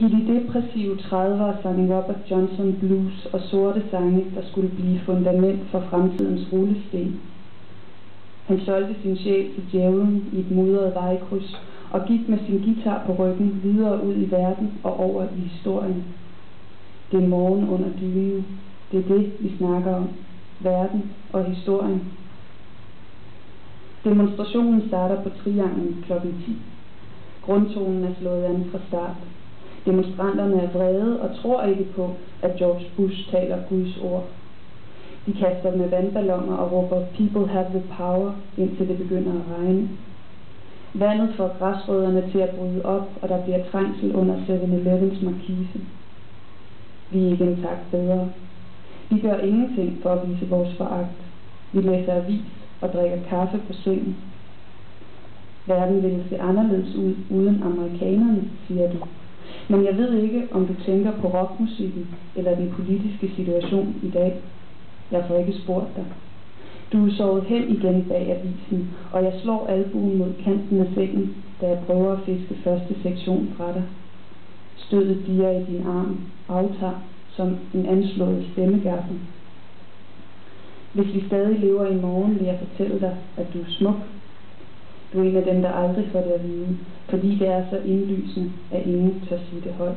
I de depressive 30'ere sang Robert Johnson blues og sorte sange, der skulle blive fundament for fremtidens rullesten. Han solgte sin sjæl til djævlen i et mudret vejkryds og gik med sin guitar på ryggen videre ud i verden og over i historien. Det er morgen under dynen. Det er det, vi snakker om. Verden og historien. Demonstrationen starter på Trianglen kl. 10. Grundtonen er slået an fra start. Demonstranterne er vrede og tror ikke på, at George Bush taler Guds ord. De kaster med vandballoner og råber People have the power, indtil det begynder at regne. Vandet får græsrødderne til at bryde op, og der bliver trængsel under 7-Elevens markise. Vi er ikke en tak bedre. Vi gør ingenting for at vise vores foragt. Vi læser avis og drikker kaffe på sengen. Verden ville se anderledes ud uden amerikanerne, siger du. Men jeg ved ikke, om du tænker på rockmusikken eller den politiske situation i dag. Jeg får ikke spurgt dig. Du er sovet hen igen bag avisen, og jeg slår albuen mod kanten af sengen, da jeg prøver at fiske første sektion fra dig. Stødet diger i din arm, aftager som en anslået stemmegaffel. Hvis vi stadig lever i morgen, vil jeg fortælle dig, at du er smuk. Du er en af dem, der aldrig får det at vide, fordi det er så indlysende, at ingen tør sige det højt.